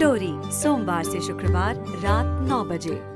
डोरी सोमवार से शुक्रवार रात 9 बजे।